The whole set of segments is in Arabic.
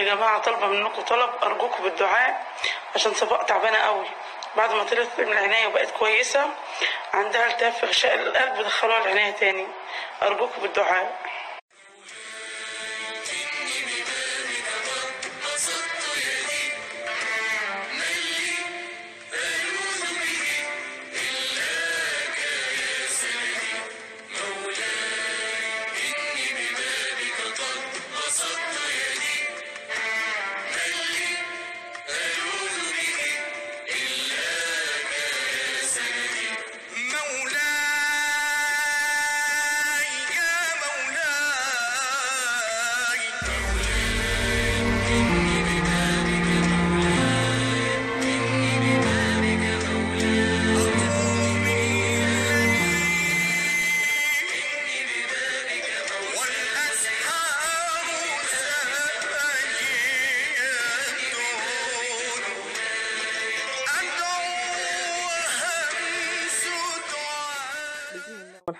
يا جماعة طالبة منكم طلب أرجوكم بالدعاء عشان صفاء تعبانة قوي بعد ما طلعت من العناية وبقت كويسة عندها التهاب في غشاء القلب دخلوها العناية تاني. أرجوكم بالدعاء.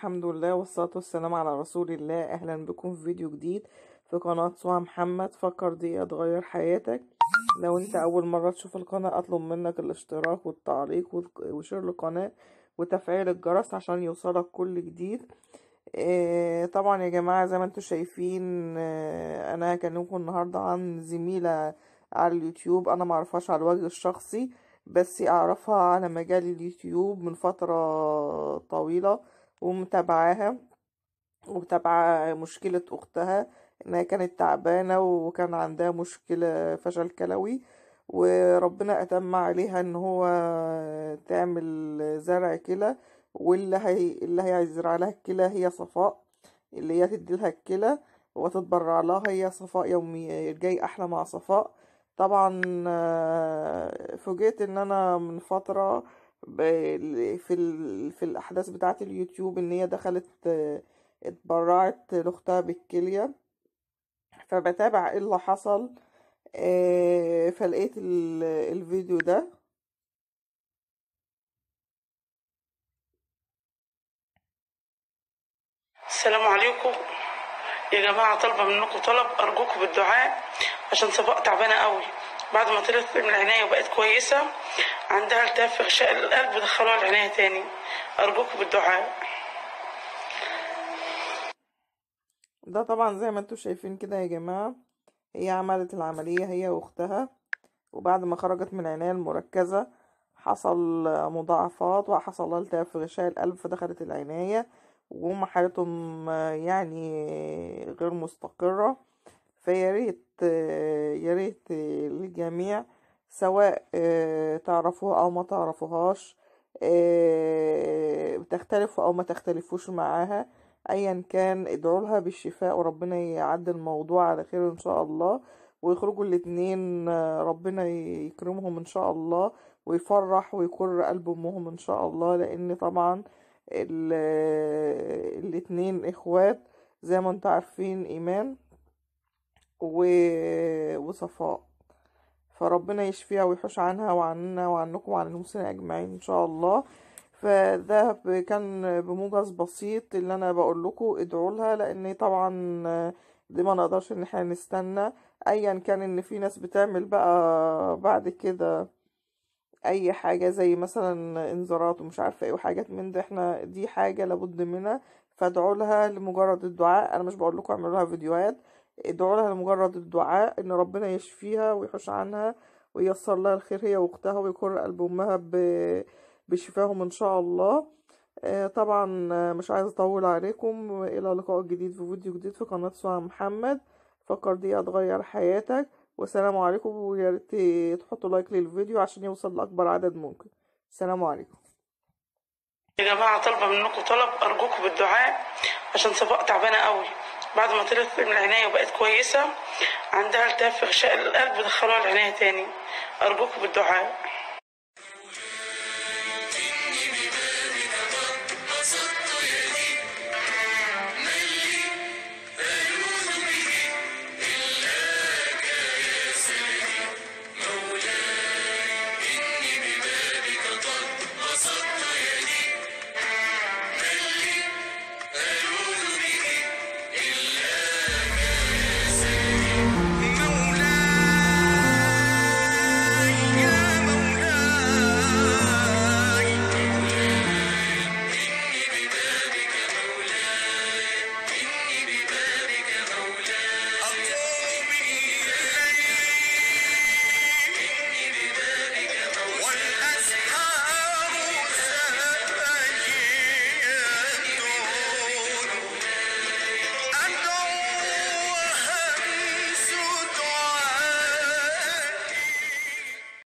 والحمد لله والصلاة والسلام على رسول الله. أهلا بكم في فيديو جديد في قناة سوى محمد. فكر دقيقة تغير حياتك. لو انت أول مرة تشوف القناة أطلب منك الاشتراك والتعليق و share القناة وتفعيل الجرس عشان يوصلك كل جديد. آه، طبعا يا جماعة زي ما أنتوا شايفين آه، أنا هكلمكم النهاردة عن زميلة على اليوتيوب. أنا معرفهاش على الوجه الشخصي بس أعرفها على مجال اليوتيوب من فترة طويلة. ومتابعاها ومتابعة مشكلة أختها إنها كانت تعبانة وكان عندها مشكلة فشل كلوي وربنا أتم عليها إن هو تعمل زرع كلى واللي هي اللي هيزرع لها الكلى هي صفاء اللي هي تدي لها الكلى وتتبرع لها هي صفاء يومي جاي أحلى مع صفاء. طبعا آه، فوجئت إن أنا من فترة في. في الأحداث بتاعه اليوتيوب إن هي دخلت آه، اتبرعت لأختها بالكلية. فبتابع إيه اللي حصل آه، فلقيت ال... الفيديو ده. السلام عليكم. يا جماعة طالبة منكم طلب أرجوكم بالدعاء عشان صفاء تعبانة قوي. بعد ما طلعت من العناية وبقت كويسة عندها التهاب في غشاء القلب دخلوها العناية تاني. أرجوكم بالدعاء. ده طبعا زي ما أنتوا شايفين كده يا جماعة هي عملت العملية هي وأختها وبعد ما خرجت من العناية المركزة حصل مضاعفات وحصل لها التهاب في غشاء القلب فدخلت العناية وهم حالتهم يعني غير مستقرة. فيا ريت يا ريت الجميع سواء تعرفوها أو ما تعرفوهاش تختلفوا أو ما تختلفوش معاها أيا كان ادعوا لها بالشفاء وربنا يعدي الموضوع على خير إن شاء الله ويخرجوا الاتنين ربنا يكرمهم إن شاء الله ويفرح ويكر قلب أمهم إن شاء الله لأن طبعا ال- الاتنين إخوات زي ما أنتوا عارفين إيمان. و- وصفاء. فربنا يشفيها ويحوش عنها وعننا وعنكم وعن المسلمين أجمعين إن شاء الله. فده كان بموجز بسيط اللي أنا بقول لكم ادعوا لها لأن طبعا دي ما نقدرش إن إحنا نستنى. أيا كان إن في ناس بتعمل بقى بعد كده أي حاجة زي مثلا انذارات ومش عارفة إيه وحاجات من ده إحنا دي حاجة لابد منها. فادعوا لها لمجرد الدعاء. أنا مش بقول لكم اعملوا لها فيديوهات. ادعوا لها لمجرد الدعاء إن ربنا يشفيها ويحوش عنها وييسر لها الخير هي وأختها ويكر قلب امها بشفاهم إن شاء الله. آه، طبعا مش عايزة أطول عليكم. إلى لقاء جديد في فيديو جديد في قناة سوى محمد. فكر دي هتغير حياتك. والسلام عليكم. ويا ريت تحطوا لايك للفيديو عشان يوصل لأكبر عدد ممكن. السلام عليكم. يا جماعة طالبة منكم طلب أرجوكم بالدعاء عشان صفاء تعبانة قوي. بعد ما طلعت من العناية وبقت كويسة عندها التهاب في غشاء القلب دخلوها العناية تاني. أرجوكم بالدعاء.